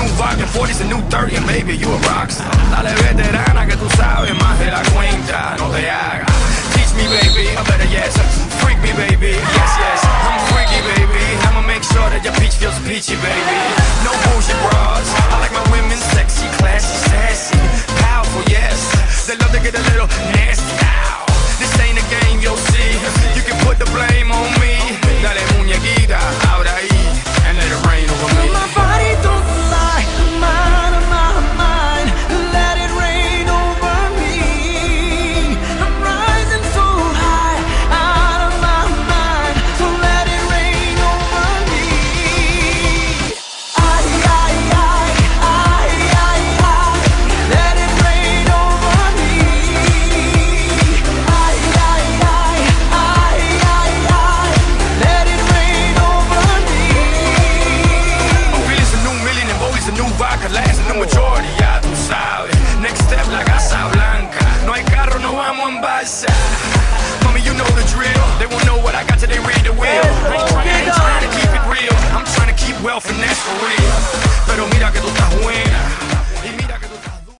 new Glock and a new 30, and baby, you a rockstar. Dale veterana que tú sabes más de la cuenta, no te hagas. Teach me, baby, I better yes. Freak me, baby, yeah. know the drill. They won't know what I got till they read the wheel.